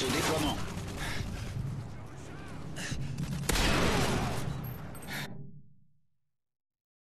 de déploiement.